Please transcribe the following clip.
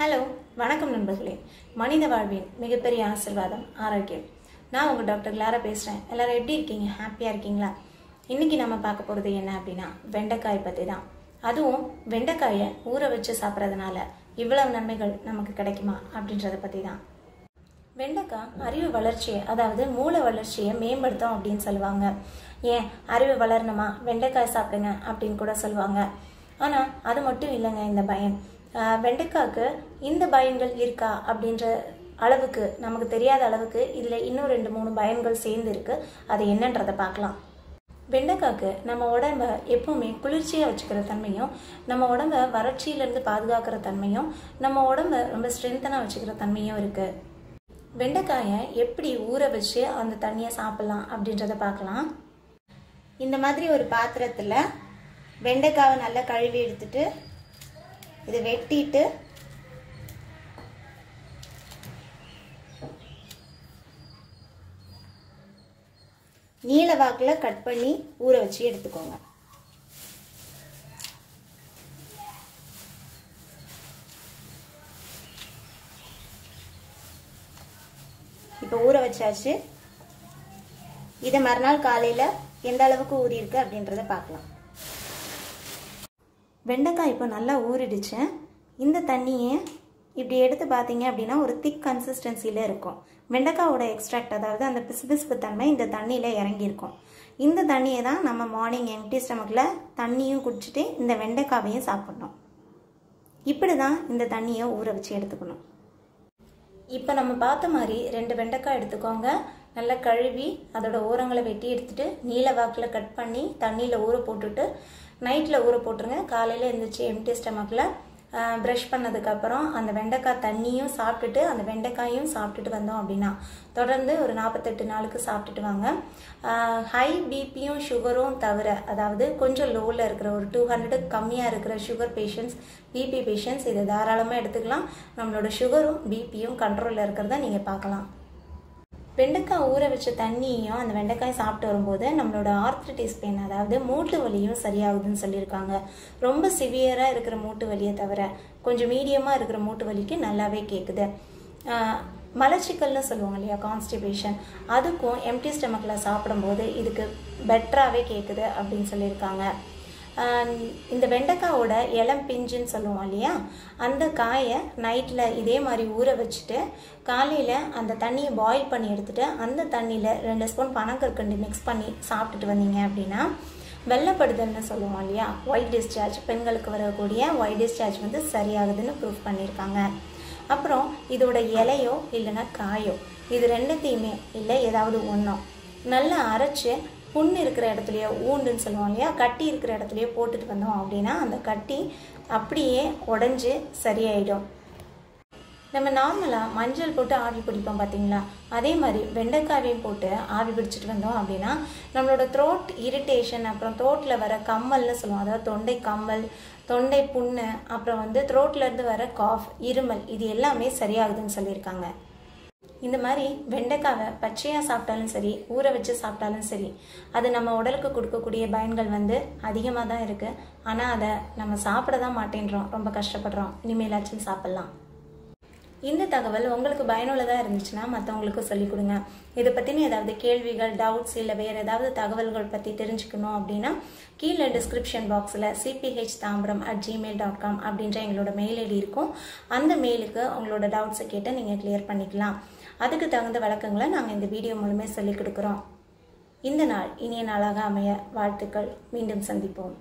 Hello வணக்கம் நண்பர்களே. மனித வாழ்வின் மிகப்பெரிய ஆசிர்வாதம் ஆரோக்கியம். நான் உங்கள் டாக்டர் கிளாரா பேசுகிறேன் எல்லோரும் எப்படி இருக்கீங்க? ஹாப்பியாக இருக்கீங்களா? இன்றைக்கி நம்ம பார்க்க போகிறது என்ன அப்படின்னா வெண்டைக்காய் பற்றி தான். அதுவும் வெண்டைக்காயை ஊற வச்சு சாப்பிட்றதுனால இவ்வளவு நன்மைகள் நமக்கு கிடைக்குமா அப்படின்றத பற்றி தான். வெண்டைக்காய் அறிவு வளர்ச்சியை அதாவது மூளை வளர்ச்சியை மேம்படுத்தும் அப்படின்னு சொல்லுவாங்க. ஏன்? அறிவு வளரணுமா? வெண்டைக்காய் சாப்பிடுங்க அப்படின்னு கூட சொல்லுவாங்க. ஆனால் அது மட்டும் இல்லைங்க இந்த பயம் ஆஹ் வெண்டைக்காய்க்கு இந்த பயன்கள் இருக்கா அப்படின்ற அளவுக்கு நமக்கு தெரியாத அளவுக்கு இதில் இன்னும் ரெண்டு மூணு பயன்கள் சேர்ந்து இருக்கு. அது என்னன்றதை பார்க்கலாம். வெண்டைக்காய்க்கு நம்ம உடம்ப எப்பவுமே குளிர்ச்சியாக வச்சுக்கிற தன்மையும் நம்ம உடம்ப வறட்சியிலேருந்து பாதுகாக்கிற தன்மையும் நம்ம உடம்ப ரொம்ப ஸ்ட்ரென்த்தனாக வச்சுக்கிற தன்மையும் இருக்குது வெண்டைக்காயை எப்படி ஊற வச்சு அந்த தண்ணியை சாப்பிட்லாம் அப்படின்றத பார்க்கலாம். இந்த மாதிரி ஒரு பாத்திரத்தில் வெண்டைக்காவை நல்லா கழுவி எடுத்துட்டு இதை வெட்டிட்டு நீல வாக்கில் கட் பண்ணி ஊற வச்சு எடுத்துக்கோங்க. இப்போ ஊற வச்சாச்சு. இதை மறுநாள் காலையில் எந்த அளவுக்கு ஊறியிருக்கு அப்படின்றத பார்க்கலாம். வெண்டைக்காய் இப்போ நல்லா ஊறிடுச்சு. இந்த தண்ணியை இப்படி எடுத்து பார்த்தீங்க அப்படின்னா ஒரு திக் கன்சிஸ்டன்சியில் இருக்கும். வெண்டைக்காவோட எக்ஸ்ட்ராக்ட் அதாவது அந்த பிசுபிசுப்பு தன்மை இந்த தண்ணியில் இறங்கியிருக்கும். இந்த தண்ணியை தான் நம்ம மார்னிங் எம்டி ஸ்டமக்கில் தண்ணியும் குடிச்சிட்டு இந்த வெண்டைக்காவையும் சாப்பிட்ணும். இப்படி தான் இந்த தண்ணியை ஊற வச்சு எடுத்துக்கணும். இப்போ நம்ம பார்த்த மாதிரி ரெண்டு வெண்டைக்காய் எடுத்துக்கோங்க. நல்லா கழுவி அதோட ஓரங்களை வெட்டி எடுத்துட்டு நீல வாக்கில் கட் பண்ணி தண்ணியில் ஊற போட்டுட்டு நைட்டில் ஊற போட்டுருங்க. காலையில் எழுந்திரிச்சி எம்டி ஸ்டமக்கில் ப்ரஷ் பண்ணதுக்கப்புறம் அந்த வெண்டைக்காய் தண்ணியும் சாப்பிட்டுட்டு அந்த வெண்டைக்காயும் சாப்பிட்டுட்டு வந்தோம் அப்படின்னா தொடர்ந்து ஒரு நாற்பத்தெட்டு நாளுக்கு சாப்பிட்டுட்டு வாங்க. ஹை பிபியும் சுகரும் தவிர அதாவது கொஞ்சம் லோவில் இருக்கிற ஒரு டூ ஹண்ட்ரடுக்கு கம்மியாக இருக்கிற சுகர் பேஷண்ட்ஸ் பிபி பேஷண்ட்ஸ் இதை தாராளமாக எடுத்துக்கலாம். நம்மளோட சுகரும் பிபியும் கண்ட்ரோலில் இருக்கிறத நீங்கள் பார்க்கலாம். வெண்டைக்காய் ஊற வச்ச தண்ணியையும் அந்த வெண்டைக்காய் சாப்பிட்டு வரும்போது நம்மளோட ஆர்த்ரிட்டிஸ் பெயின் அதாவது மூட்டு வலியும் சரியாகுதுன்னு சொல்லியிருக்காங்க. ரொம்ப சிவியராக இருக்கிற மூட்டு வலியை தவிர கொஞ்சம் மீடியமாக இருக்கிற மூட்டு வலிக்கு நல்லாவே கேட்குது மலச்சிக்கல்னு சொல்லுவாங்க இல்லையா கான்ஸ்டிபேஷன் அதுக்கும் எம்டி ஸ்டமக்கில் சாப்பிடும்போது இதுக்கு பெட்டராகவே கேட்குது அப்படின்னு சொல்லியிருக்காங்க. இந்த வெண்டைக்காவோட இளம் பிஞ்சுன்னு சொல்லுவோம் இல்லையா? அந்த காயை நைட்டில் இதே மாதிரி ஊற வச்சுட்டு காலையில் அந்த தண்ணியை பாயில் பண்ணி எடுத்துகிட்டு அந்த தண்ணியில் ரெண்டு ஸ்பூன் பனங்கற்கண்டு மிக்ஸ் பண்ணி சாப்பிட்டுட்டு வந்தீங்க அப்படின்னா வெள்ளப்படுதல்னு சொல்லுவோம் இல்லையா? ஒயிட் டிஸ்சார்ஜ் பெண்களுக்கு வரக்கூடிய ஒயிட் டிஸ்சார்ஜ் வந்து சரியாகுதுன்னு ப்ரூஃப் பண்ணியிருக்காங்க. அப்புறம் இதோட இலையோ இல்லைன்னா காயோ இது ரெண்டுத்தையுமே இல்லை ஏதாவது ஒன்றோ நல்லா அரைச்சி புண் இருக்கிற இடத்துலையோ ஊண்டுன்னு சொல்லுவோம் இல்லையா கட்டி இருக்கிற இடத்துலையோ போட்டுட்டு வந்தோம் அப்படின்னா அந்த கட்டி அப்படியே உடஞ்சி சரியாயிடும். நம்ம நார்மலாக மஞ்சள் போட்டு ஆவி பிடிப்போம் பார்த்தீங்களா? அதே மாதிரி வெண்டைக்காவையும் போட்டு ஆவி பிடிச்சிட்டு வந்தோம் அப்படின்னா நம்மளோட த்ரோட் இரிட்டேஷன் அப்புறம் த்ரோட்டில் வர கம்மல்னு சொல்லுவோம். அதாவது தொண்டை கம்மல் தொண்டை புண்ணு அப்புறம் வந்து த்ரோட்லேருந்து வர காஃப் இருமல் இது எல்லாமே சரியாகுதுன்னு சொல்லியிருக்காங்க. இந்த மாதிரி வெண்டைக்காவை பச்சையாக சாப்பிட்டாலும் சரி ஊற வச்சு சாப்பிட்டாலும் சரி அது நம்ம உடலுக்கு கொடுக்கக்கூடிய பயன்கள் வந்து அதிகமாக தான் இருக்குது ஆனால் அதை நம்ம சாப்பிட தான் மாட்டேன்றோம். ரொம்ப கஷ்டப்படுறோம். இனிமேலாச்சும் சாப்பிட்லாம். இந்த தகவல் உங்களுக்கு பயனுள்ளதாக இருந்துச்சுன்னா மற்றவங்களுக்கு சொல்லிக் கொடுங்க. இதை பற்றின ஏதாவது கேள்விகள் டவுட்ஸ் இல்லை வேறு ஏதாவது தகவல்கள் பற்றி தெரிஞ்சுக்கணும் அப்படின்னா கீழே டிஸ்கிரிப்ஷன் பாக்ஸில் CBH Tambaram at Gmail dot com அப்படின்ற எங்களோட மெயில் ஐடி இருக்கும். அந்த மெயிலுக்கு உங்களோட டவுட்ஸை கேட்டு நீங்கள் கிளியர் பண்ணிக்கலாம். அதுக்கு தகுந்த வழக்கங்களை நாங்கள் இந்த வீடியோ மூலமே சொல்லிக் கொடுக்குறோம். இந்த நாள் இனிய நாளாக அமைய வாழ்த்துக்கள். மீண்டும் சந்திப்போம்.